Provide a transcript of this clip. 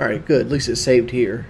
All right, good. At least it's saved here.